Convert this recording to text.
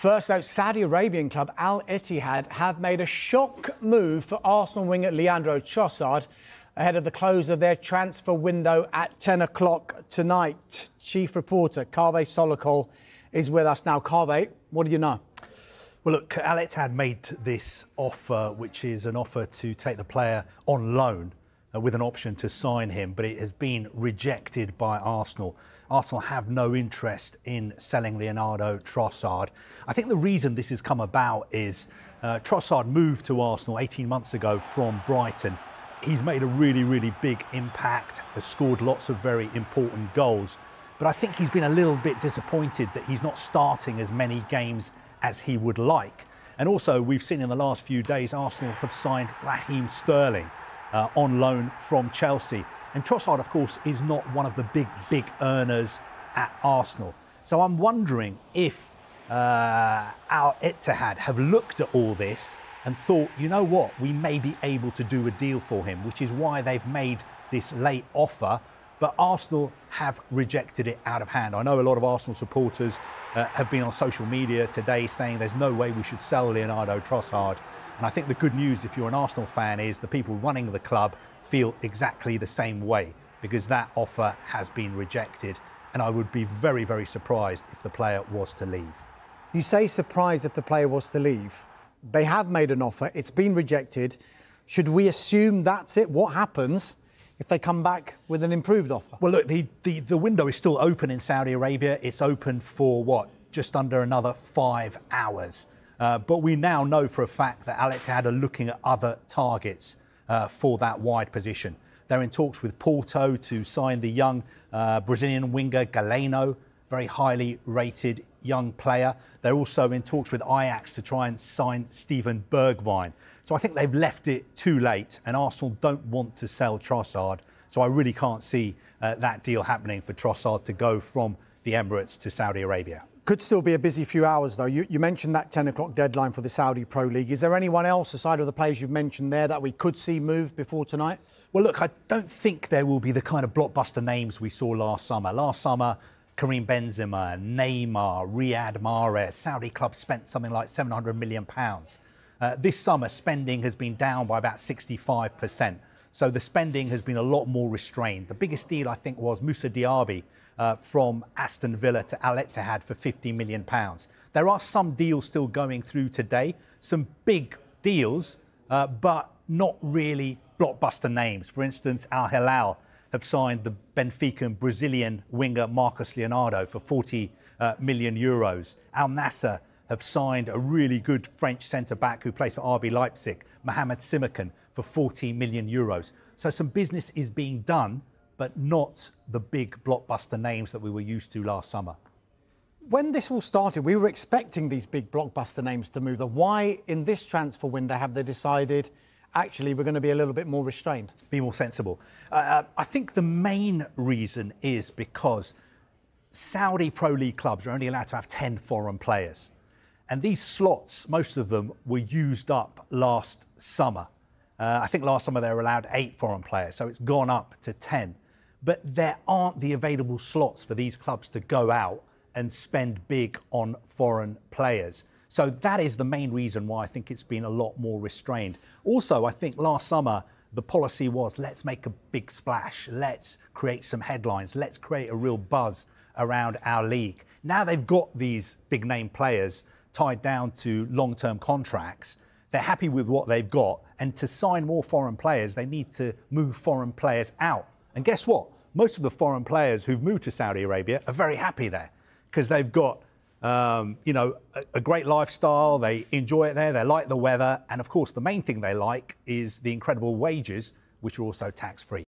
First out, Saudi Arabian club Al Ittihad have made a shock move for Arsenal winger Leandro Trossard ahead of the close of their transfer window at 10 o'clock tonight. Chief reporter Kaveh Solhekol is with us now. Kaveh, what do you know? Well, look, Al Ittihad made this offer, which is an offer to take the player on loan uh, with an option to sign him, but it has been rejected by Arsenal. Arsenal have no interest in selling Leandro Trossard. I think the reason this has come about is uh, Trossard moved to Arsenal 18 months ago from Brighton. He's made a really, really big impact, has scored lots of very important goals. But I think he's been a little bit disappointed that he's not starting as many games as he would like. And also, we've seen in the last few days, Arsenal have signed Raheem Sterling uh, on loan from Chelsea. And Trossard, of course, is not one of the big, big earners at Arsenal. So I'm wondering if uh, Al have looked at all this and thought, you know what, we may be able to do a deal for him, which is why they've made this late offer but Arsenal have rejected it out of hand. I know a lot of Arsenal supporters uh, have been on social media today saying there's no way we should sell Leandro Trossard. And I think the good news, if you're an Arsenal fan, is the people running the club feel exactly the same way because that offer has been rejected. And I would be very, very surprised if the player was to leave. You say surprised if the player was to leave. They have made an offer, it's been rejected. Should we assume that's it? What happens if they come back with an improved offer? Well, look, the, the, the window is still open in Saudi Arabia. It's open for what? Just under another five hours. Uh, but we now know for a fact that Al Ittihad are looking at other targets uh, for that wide position. They're in talks with Porto to sign the young uh, Brazilian winger Galeno, very highly rated young player. They're also in talks with Ajax to try and sign Steven Bergwijn. So I think they've left it too late, and Arsenal don't want to sell Trossard. So I really can't see uh, that deal happening for Trossard to go from the Emirates to Saudi Arabia. Could still be a busy few hours, though. You, you, mentioned that 10 o'clock deadline for the Saudi Pro League. Is there anyone else aside of the players you've mentioned there that we could see move before tonight? Well, look, I don't think there will be the kind of blockbuster names we saw last summer. Last summer, Karim Benzema, Neymar, Riyad Mahrez. Saudi clubs spent something like 700 million pounds. Uh, this summer, spending has been down by about 65%. So the spending has been a lot more restrained. The biggest deal, I think, was Moussa Diaby uh, from Aston Villa to Al Ittihad for 50 million pounds. There are some deals still going through today, some big deals, uh, but not really blockbuster names. For instance, Al Hilal have signed the Benfica Brazilian winger Marcos Leonardo for 40 uh, million euros. Al Nassr have signed a really good French centre back who plays for RB Leipzig, Mohamed Simakan, for 40 million euros. So some business is being done, but not the big blockbuster names that we were used to last summer. When this all started, we were expecting these big blockbuster names to move. Why, in this transfer window, have they decided? Actually we're going to be a little bit more restrained. Be more sensible. Uh, uh, I think the main reason is because Saudi Pro League clubs are only allowed to have 10 foreign players. And these slots, most of them were used up last summer. Uh, I think last summer they were allowed eight foreign players, so it's gone up to 10. But there aren't the available slots for these clubs to go out and spend big on foreign players. So that is the main reason why I think it's been a lot more restrained. Also, I think last summer, the policy was let's make a big splash, let's create some headlines, let's create a real buzz around our league. Now they've got these big name players tied down to long term contracts. They're happy with what they've got. And to sign more foreign players, they need to move foreign players out. And guess what? Most of the foreign players who've moved to Saudi Arabia are very happy there because they've got um, you know, a, a, great lifestyle. They enjoy it there. They like the weather. And of course, the main thing they like is the incredible wages, which are also tax free.